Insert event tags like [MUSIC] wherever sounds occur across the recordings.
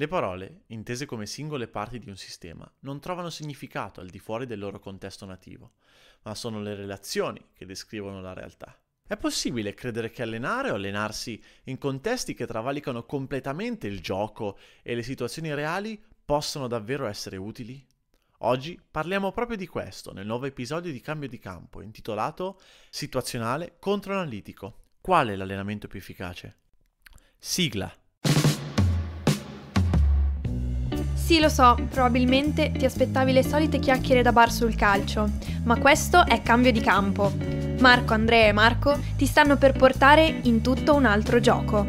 Le parole, intese come singole parti di un sistema, non trovano significato al di fuori del loro contesto nativo, ma sono le relazioni che descrivono la realtà. È possibile credere che allenare o allenarsi in contesti che travalicano completamente il gioco e le situazioni reali possano davvero essere utili? Oggi parliamo proprio di questo nel nuovo episodio di Cambio di Campo intitolato Situazionale contro analitico. Qual è l'allenamento più efficace? Sigla. Sì, lo so, probabilmente ti aspettavi le solite chiacchiere da bar sul calcio, ma questo è cambio di campo. Marco, Andrea e Marco ti stanno per portare in tutto un altro gioco.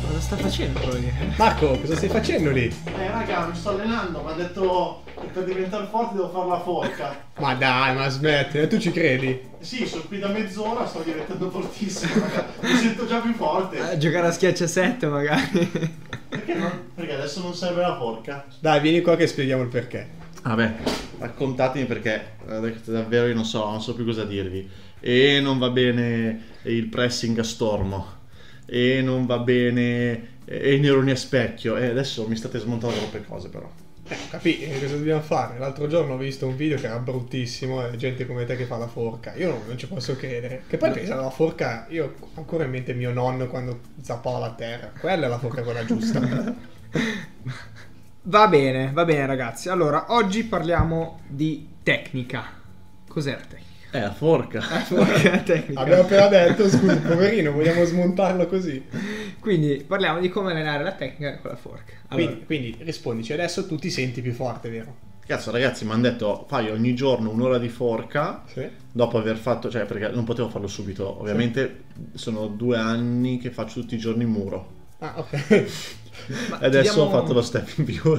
Cosa sta facendo lì? Marco, cosa stai facendo lì? Eh raga, mi sto allenando, mi ha detto per diventare forte devo fare la forca. Ma dai, ma smetti, tu ci credi? Sì, sono qui da mezz'ora, sto diventando fortissimo. Mi sento già più forte. A giocare a schiaccia 7 magari. Perché, non- perché adesso non serve la forca? Dai, vieni qua che spieghiamo il perché. Vabbè, Raccontatemi perché eh, davvero io non so, non so più cosa dirvi. E non va bene il pressing a stormo. E non va bene e i neuroni a specchio. E adesso mi state smontando troppe cose però. Eh, capì, eh, cosa dobbiamo fare? L'altro giorno ho visto un video che era bruttissimo e gente come te che fa la forca. Io non, non ci posso credere. Che poi pensa alla forca, io ho ancora in mente mio nonno quando zappava la terra. Quella è la forca quella giusta. [LAUGHS] Va bene, va bene ragazzi. Allora, oggi parliamo di tecnica. Cos'è la tecnica? Eh, la forca. La [LAUGHS] tecnica. Abbiamo appena detto, scusa, poverino, vogliamo smontarlo così. Quindi parliamo di come allenare la tecnica con la forca. Allora, Quindi, quindi rispondici, adesso tu ti senti più forte, vero? Cazzo ragazzi, mi hanno detto fai ogni giorno un'ora di forca. Sì. Dopo aver fatto, cioè perché non potevo farlo subito, ovviamente sono due anni che faccio tutti i giorni in muro. Ah, ok. ma adesso diamo- ho fatto lo step in più.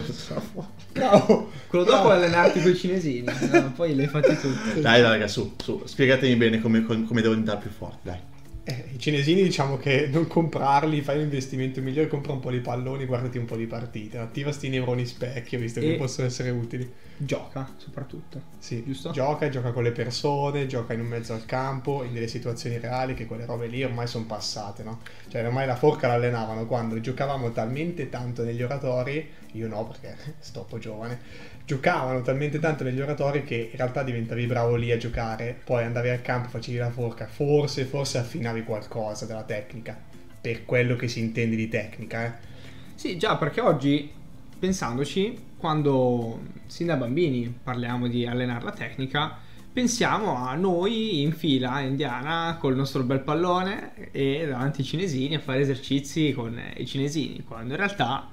Bravo. Quello dopo è allenarti con i cinesini. no? Poi le hai fatti tutte. Dai, dai, raga, su, su, spiegatemi bene come, come devo diventare più forte, dai. Eh, I cinesini diciamo che non comprarli, fai un investimento migliore, compra un po' di palloni, guardati un po' di partite, attiva sti neuroni specchio visto che E- possono essere utili. Gioca, soprattutto. Sì, Giusto? Gioca, gioca con le persone, gioca in mezzo al campo, in delle situazioni reali che quelle robe lì ormai sono passate, no? Cioè ormai la forca l'allenavano quando giocavamo talmente tanto negli oratori, io no perché [LAUGHS] sto un po' giovane, giocavano talmente tanto negli oratori che in realtà diventavi bravo lì a giocare, poi andavi al campo, facevi la forca, forse, forse affinavi qualcosa della tecnica, per quello che si intende di tecnica, eh. Sì, già, perché oggi, pensandoci, quando sin da bambini parliamo di allenare la tecnica, pensiamo a noi in fila indiana col nostro bel pallone e davanti ai cinesini a fare esercizi con i cinesini, quando in realtà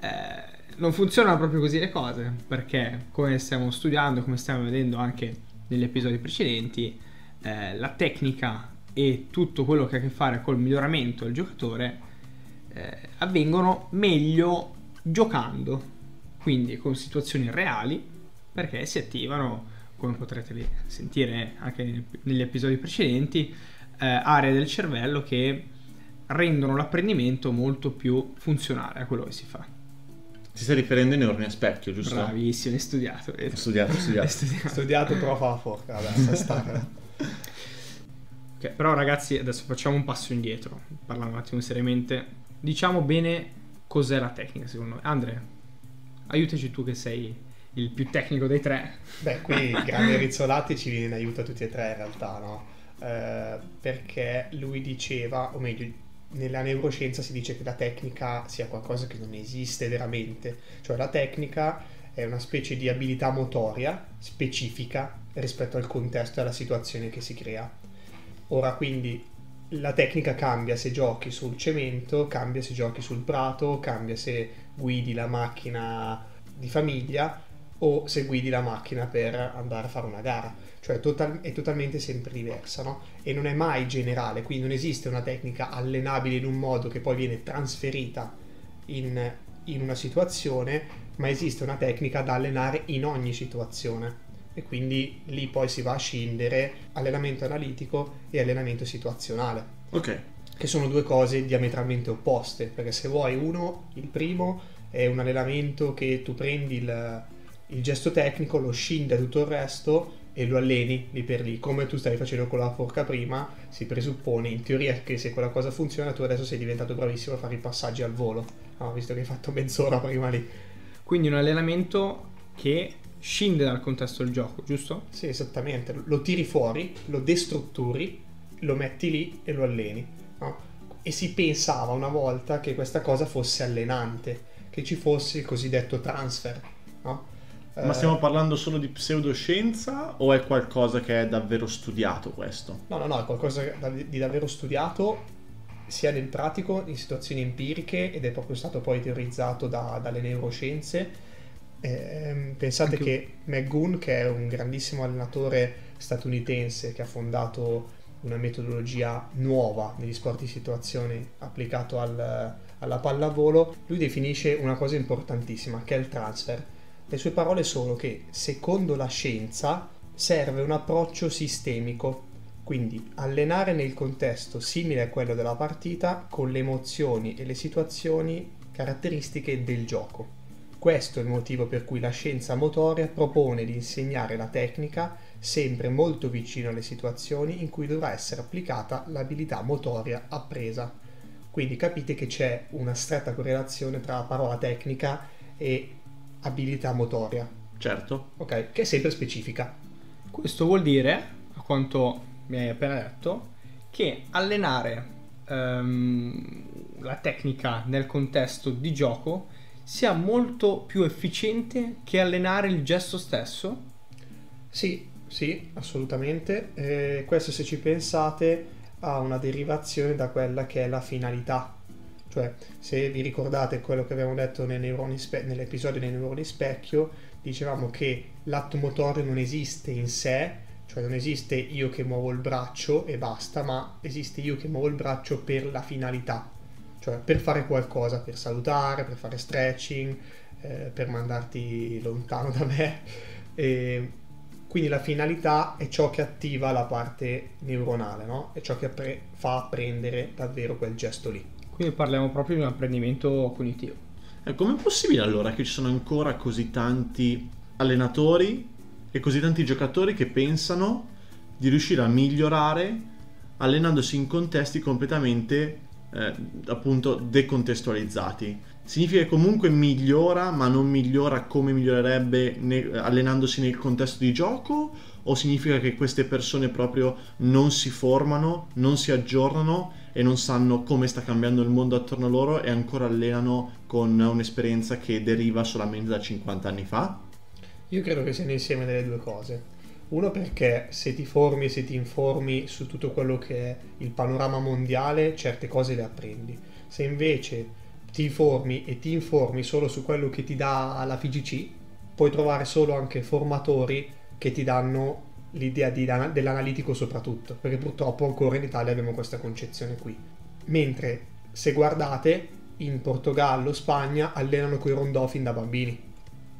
eh, non funzionano proprio così le cose, perché come stiamo studiando, come stiamo vedendo anche negli episodi precedenti, eh, la tecnica e tutto quello che ha a che fare col miglioramento del giocatore eh, avvengono meglio giocando, quindi con situazioni reali, perché si attivano, come potrete sentire anche neg- negli episodi precedenti, eh, aree del cervello che rendono l'apprendimento molto più funzionale a quello che si fa. Ti stai riferendo ai neuroni a specchio, giusto? Bravissimo, hai studiato. Ho vedi? studiato, ho [LAUGHS] Hai studiato. studiato. Studiato però fa la forca, vabbè, sta stare. Ok, però ragazzi, adesso facciamo un passo indietro, parlando un attimo seriamente. Diciamo bene cos'è la tecnica, secondo me. Andre, aiutaci tu che sei il più tecnico dei tre. Beh, qui Grande [LAUGHS] Rizzolatti ci viene in aiuto tutti e tre in realtà, no? Eh, perché lui diceva, o meglio, nella neuroscienza si dice che la tecnica sia qualcosa che non esiste veramente. Cioè la tecnica è una specie di abilità motoria specifica rispetto al contesto e alla situazione che si crea. Ora quindi la tecnica cambia se giochi sul cemento, cambia se giochi sul prato, cambia se guidi la macchina di famiglia o se guidi la macchina per andare a fare una gara. Cioè total- è totalmente sempre diversa, no? E non è mai generale, quindi non esiste una tecnica allenabile in un modo che poi viene trasferita in, in una situazione, ma esiste una tecnica da allenare in ogni situazione. E quindi lì poi si va a scindere allenamento analitico e allenamento situazionale Ok. che sono due cose diametralmente opposte, perché se vuoi uno, il primo è un allenamento che tu prendi il, il gesto tecnico, lo scindi da tutto il resto e lo alleni lì per lì, come tu stavi facendo con la forca prima, si presuppone in teoria che se quella cosa funziona tu adesso sei diventato bravissimo a fare i passaggi al volo, no, visto che hai fatto mezz'ora prima lì. Quindi un allenamento che scinde dal contesto del gioco, giusto? Sì, esattamente, lo tiri fuori, lo destrutturi, lo metti lì e lo alleni. No? E si pensava una volta che questa cosa fosse allenante, che ci fosse il cosiddetto transfer. No? Ma stiamo parlando solo di pseudoscienza o è qualcosa che è davvero studiato questo? No, no, no, è qualcosa di davvero studiato sia nel pratico, in situazioni empiriche ed è proprio stato poi teorizzato da, dalle neuroscienze. Eh, pensate Anche... che McGoon, che è un grandissimo allenatore statunitense che ha fondato una metodologia nuova negli sport di situazione applicato al, alla pallavolo, lui definisce una cosa importantissima che è il transfer. Le sue parole sono che, secondo la scienza, serve un approccio sistemico, quindi allenare nel contesto simile a quello della partita con le emozioni e le situazioni caratteristiche del gioco. Questo è il motivo per cui la scienza motoria propone di insegnare la tecnica sempre molto vicino alle situazioni in cui dovrà essere applicata l'abilità motoria appresa. Quindi capite che c'è una stretta correlazione tra la parola tecnica e abilità motoria. Certo. Ok, che è sempre specifica. Questo vuol dire, a quanto mi hai appena detto, che allenare um, la tecnica nel contesto di gioco sia molto più efficiente che allenare il gesto stesso? Sì, sì, assolutamente. Eh, questo se ci pensate ha una derivazione da quella che è la finalità cioè, se vi ricordate quello che avevamo detto spe- nell'episodio dei neuroni specchio, dicevamo che l'atto motorio non esiste in sé, cioè non esiste io che muovo il braccio e basta, ma esiste io che muovo il braccio per la finalità, cioè per fare qualcosa, per salutare, per fare stretching, eh, per mandarti lontano da me. E quindi la finalità è ciò che attiva la parte neuronale, no? È ciò che appre- fa apprendere davvero quel gesto lì. Quindi parliamo proprio di un apprendimento cognitivo. E com'è possibile allora che ci sono ancora così tanti allenatori e così tanti giocatori che pensano di riuscire a migliorare allenandosi in contesti completamente eh, appunto decontestualizzati? Significa che comunque migliora, ma non migliora come migliorerebbe ne- allenandosi nel contesto di gioco? O significa che queste persone proprio non si formano, non si aggiornano e non sanno come sta cambiando il mondo attorno a loro e ancora allenano con un'esperienza che deriva solamente da 50 anni fa? Io credo che siano insieme delle due cose. Uno perché se ti formi e se ti informi su tutto quello che è il panorama mondiale, certe cose le apprendi. Se invece ti informi e ti informi solo su quello che ti dà la FGC, puoi trovare solo anche formatori che ti danno l'idea di, dell'analitico soprattutto, perché purtroppo ancora in Italia abbiamo questa concezione qui. Mentre se guardate in Portogallo, Spagna allenano coi rondò fin da bambini.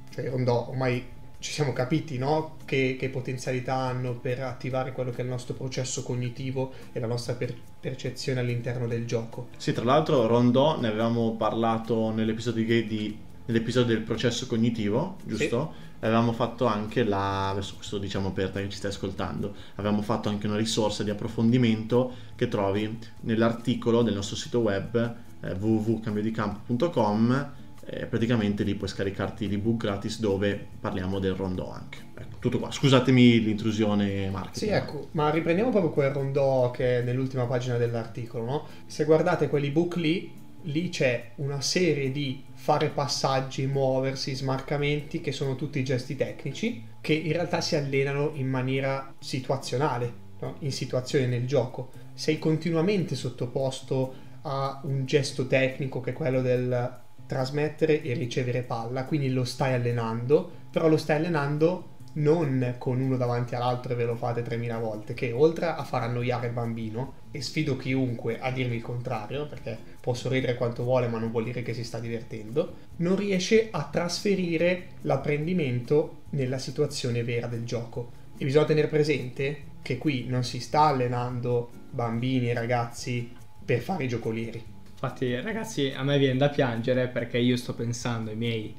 Cioè i rondò ormai ci siamo capiti, no? Che, che, potenzialità hanno per attivare quello che è il nostro processo cognitivo e la nostra per- percezione all'interno del gioco. Sì, tra l'altro rondò ne avevamo parlato nell'episodio, di, nell'episodio del processo cognitivo, giusto? Sì avevamo fatto anche la, adesso questo diciamo per te che ci stai ascoltando, avevamo fatto anche una risorsa di approfondimento che trovi nell'articolo del nostro sito web eh, www.cambiodicampo.com eh, praticamente lì puoi scaricarti l'ebook gratis dove parliamo del rondò anche. Ecco, tutto qua. Scusatemi l'intrusione marketing. Sì, ecco, ma riprendiamo proprio quel rondò che è nell'ultima pagina dell'articolo, no? Se guardate quell'ebook lì, lì c'è una serie di fare passaggi, muoversi, smarcamenti, che sono tutti gesti tecnici, che in realtà si allenano in maniera situazionale, no? in situazione nel gioco. Sei continuamente sottoposto a un gesto tecnico che è quello del trasmettere e ricevere palla, quindi lo stai allenando, però lo stai allenando non con uno davanti all'altro e ve lo fate 3000 volte, che oltre a far annoiare il bambino, e sfido chiunque a dirmi il contrario, perché può sorridere quanto vuole ma non vuol dire che si sta divertendo, non riesce a trasferire l'apprendimento nella situazione vera del gioco. E bisogna tenere presente che qui non si sta allenando bambini e ragazzi per fare i giocolieri. Infatti ragazzi a me viene da piangere perché io sto pensando ai miei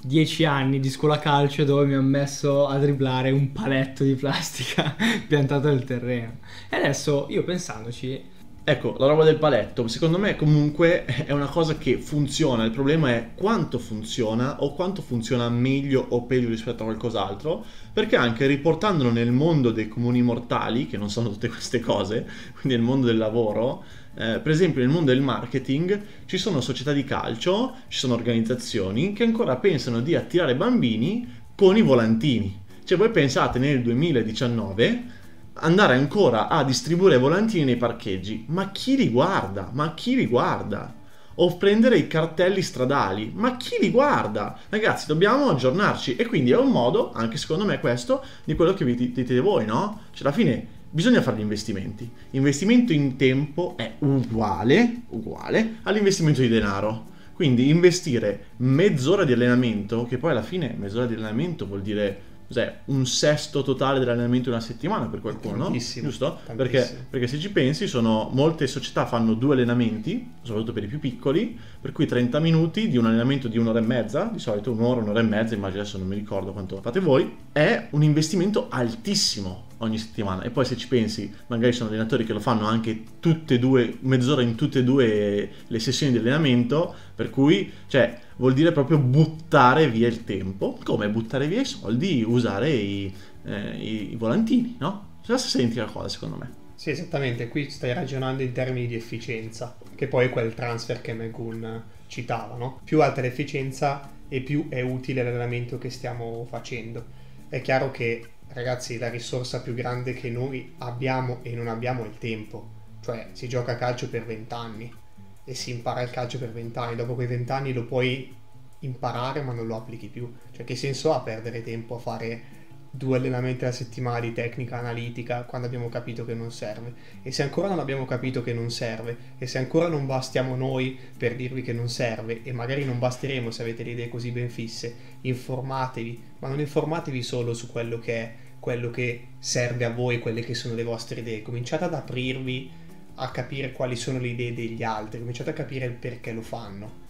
dieci anni di scuola calcio dove mi hanno messo a dribblare un paletto di plastica [LAUGHS] piantato nel terreno. E adesso io pensandoci Ecco, la roba del paletto, secondo me comunque è una cosa che funziona, il problema è quanto funziona o quanto funziona meglio o peggio rispetto a qualcos'altro, perché anche riportandolo nel mondo dei comuni mortali, che non sono tutte queste cose, quindi nel mondo del lavoro, eh, per esempio nel mondo del marketing ci sono società di calcio, ci sono organizzazioni che ancora pensano di attirare bambini con i volantini. Cioè voi pensate nel 2019 andare ancora a distribuire volantini nei parcheggi. Ma chi li guarda? Ma chi li guarda? O prendere i cartelli stradali. Ma chi li guarda? Ragazzi, dobbiamo aggiornarci. E quindi è un modo, anche secondo me questo, di quello che vi dite voi, no? Cioè, alla fine bisogna fare gli investimenti. Investimento in tempo è uguale, uguale all'investimento di denaro. Quindi investire mezz'ora di allenamento, che poi alla fine mezz'ora di allenamento vuol dire cos'è, un sesto totale dell'allenamento in una settimana per qualcuno, Tantissimo, giusto? tantissimo. Perché, perché se ci pensi, sono, molte società fanno due allenamenti, soprattutto per i più piccoli, per cui 30 minuti di un allenamento di un'ora e mezza, di solito un'ora, un'ora e mezza, immagino adesso non mi ricordo quanto fate voi, è un investimento altissimo ogni settimana. E poi se ci pensi, magari sono allenatori che lo fanno anche tutte e due, mezz'ora in tutte e due le sessioni di allenamento, per cui, cioè, vuol dire proprio buttare via il tempo, come buttare via i soldi, usare i, eh, i, volantini, no? È la stessa identica cosa, secondo me. Sì, esattamente, qui stai ragionando in termini di efficienza, che poi è quel transfer che Megun citava, no? Più alta l'efficienza e più è utile l'allenamento che stiamo facendo. È chiaro che, ragazzi, la risorsa più grande che noi abbiamo e non abbiamo è il tempo. Cioè, si gioca a calcio per 20 anni e si impara il calcio per 20 anni. Dopo quei 20 anni lo puoi imparare ma non lo applichi più. Cioè, che senso ha perdere tempo a fare due allenamenti alla settimana di tecnica analitica quando abbiamo capito che non serve. E se ancora non abbiamo capito che non serve e se ancora non bastiamo noi per dirvi che non serve e magari non basteremo se avete le idee così ben fisse informatevi ma non informatevi solo su quello che è quello che serve a voi quelle che sono le vostre idee. Cominciate ad aprirvi a capire quali sono le idee degli altri cominciate a capire il perché lo fanno.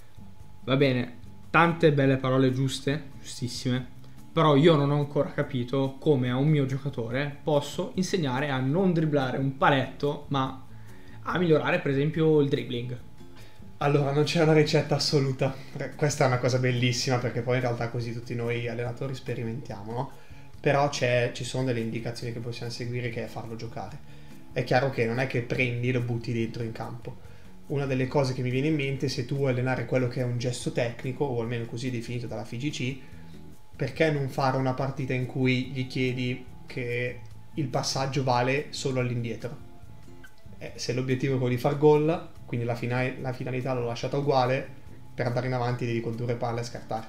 Va bene, tante belle parole giuste, giustissime, però io non ho ancora capito come a un mio giocatore posso insegnare a non dribblare un paletto, ma a migliorare per esempio il dribbling. Allora, non c'è una ricetta assoluta. Questa è una cosa bellissima perché poi in realtà così tutti noi allenatori sperimentiamo, no? Però ci sono delle indicazioni che possiamo seguire che è farlo giocare. È chiaro che non è che prendi e lo butti dentro in campo. Una delle cose che mi viene in mente, se tu vuoi allenare quello che è un gesto tecnico, o almeno così definito dalla FIGC, perché non fare una partita in cui gli chiedi che il passaggio vale solo all'indietro? Eh, se l'obiettivo è quello di far gol, quindi la, fina- la finalità l'ho lasciata uguale, per andare in avanti devi condurre palla e scartare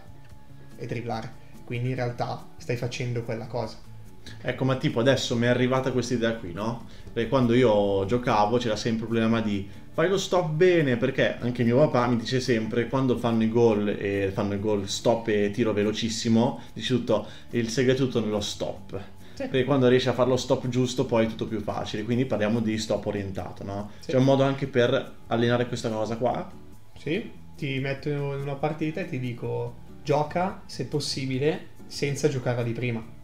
e dribblare. Quindi in realtà stai facendo quella cosa. Ecco, ma tipo adesso mi è arrivata questa idea qui, no? Perché quando io giocavo c'era sempre il problema di fai lo stop bene, perché anche mio papà mi dice sempre quando fanno i gol e fanno il gol stop e tiro velocissimo, dice tutto il segreto è tutto nello stop. Perché quando riesci a fare lo stop giusto poi è tutto più facile, quindi parliamo di stop orientato, no? Sì. C'è un modo anche per allenare questa cosa qua? Sì, ti metto in una partita e ti dico gioca se possibile senza giocarla di prima.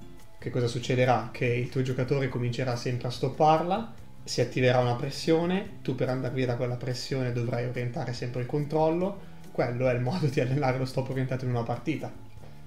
Che cosa succederà? Che il tuo giocatore comincerà sempre a stopparla, si attiverà una pressione, tu per andare via da quella pressione dovrai orientare sempre il controllo, quello è il modo di allenare lo stop orientato in una partita.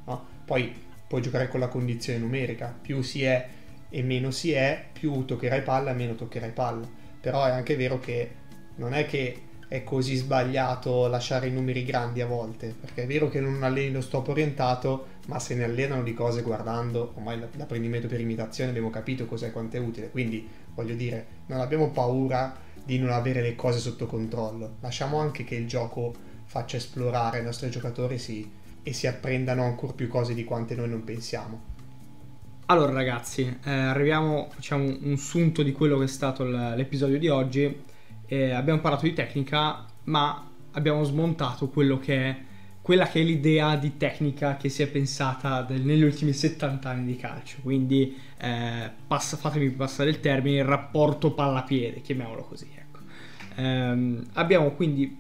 no? Poi puoi giocare con la condizione numerica, più si è e meno si è, più toccherai palla e meno toccherai palla. Però è anche vero che non è che è così sbagliato lasciare i numeri grandi a volte, perché è vero che non alleni lo stop orientato, ma se ne allenano di cose guardando, ormai l'apprendimento per imitazione abbiamo capito cos'è quanto è utile, quindi voglio dire, non abbiamo paura di non avere le cose sotto controllo, lasciamo anche che il gioco faccia esplorare i nostri giocatori sì, e si apprendano ancora più cose di quante noi non pensiamo. Allora ragazzi, eh, arriviamo, facciamo un- un sunto di quello che è stato l'episodio di oggi. Eh, abbiamo parlato di tecnica, ma abbiamo smontato quello che è quella che è l'idea di tecnica che si è pensata del- negli ultimi 70 anni di calcio. Quindi eh, passa- fatemi passare il termine, il rapporto palla-piede, chiamiamolo così. Ecco. Ehm, abbiamo quindi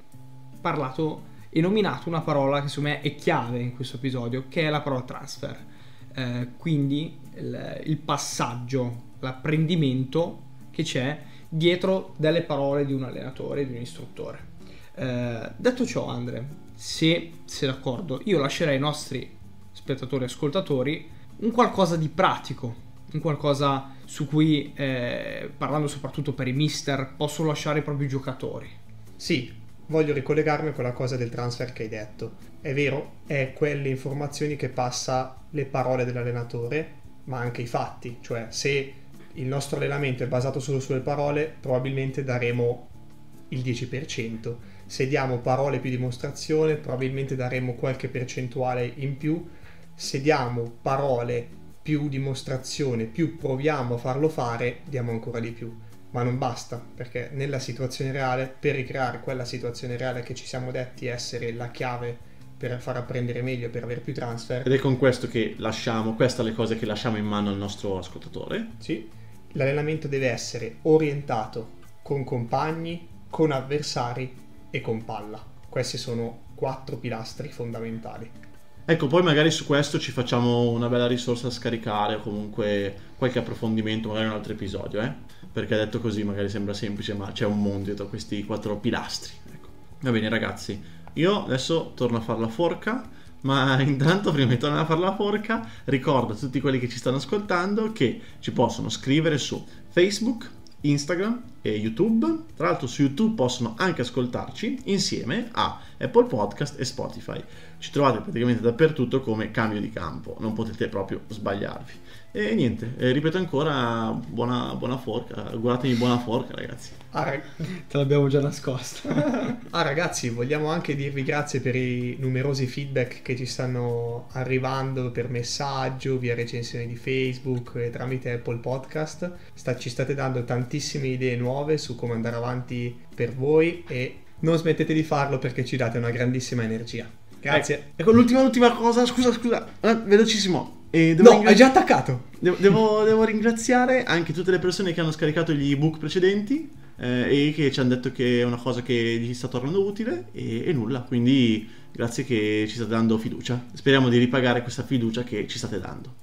parlato e nominato una parola che secondo me è chiave in questo episodio, che è la parola transfer. Eh, quindi il, il passaggio, l'apprendimento che c'è dietro delle parole di un allenatore, di un istruttore. Eh, detto ciò, Andre, se sei d'accordo, io lascerei ai nostri spettatori e ascoltatori un qualcosa di pratico, un qualcosa su cui, eh, parlando soprattutto per i mister, possono lasciare i propri giocatori. Sì, voglio ricollegarmi a quella cosa del transfer che hai detto. È vero, è quelle informazioni che passa le parole dell'allenatore, ma anche i fatti. Cioè, se il nostro allenamento è basato solo sulle parole, probabilmente daremo il 10%. Se diamo parole più dimostrazione, probabilmente daremo qualche percentuale in più. Se diamo parole più dimostrazione, più proviamo a farlo fare, diamo ancora di più. Ma non basta, perché nella situazione reale, per ricreare quella situazione reale che ci siamo detti essere la chiave per far apprendere meglio, per avere più transfer. Ed è con questo che lasciamo, queste le cose che lasciamo in mano al nostro ascoltatore. Sì, l'allenamento deve essere orientato con compagni, con avversari e con palla. Questi sono quattro pilastri fondamentali. Ecco, poi magari su questo ci facciamo una bella risorsa da scaricare o comunque qualche approfondimento, magari un altro episodio, eh? Perché detto così magari sembra semplice, ma c'è un mondo dietro questi quattro pilastri. Ecco. Va bene ragazzi, io adesso torno a fare la forca, ma [LAUGHS] intanto prima di tornare a fare la forca ricordo a tutti quelli che ci stanno ascoltando che ci possono scrivere su Facebook, Instagram e YouTube. Tra l'altro su YouTube possono anche ascoltarci insieme a Apple Podcast e Spotify. Ci trovate praticamente dappertutto come cambio di campo, non potete proprio sbagliarvi. E niente, eh, ripeto ancora, buona, buona forca, auguratemi buona forca ragazzi. Ah, rag- [LAUGHS] Te l'abbiamo già nascosta. [LAUGHS] ah, ragazzi, vogliamo anche dirvi grazie per i numerosi feedback che ci stanno arrivando per messaggio, via recensione di Facebook e tramite Apple Podcast. Sta- ci state dando tantissime idee nuove su come andare avanti per voi e non smettete di farlo perché ci date una grandissima energia. Grazie. Ecco, l'ultima, l'ultima cosa, scusa, scusa, eh, velocissimo. E devo No, ringra- hai già attaccato. Devo, devo- devo ringraziare anche tutte le persone che hanno scaricato gli ebook precedenti eh, e che ci hanno detto che è una cosa che gli sta tornando utile e, e nulla, quindi grazie che ci state dando fiducia. Speriamo di ripagare questa fiducia che ci state dando.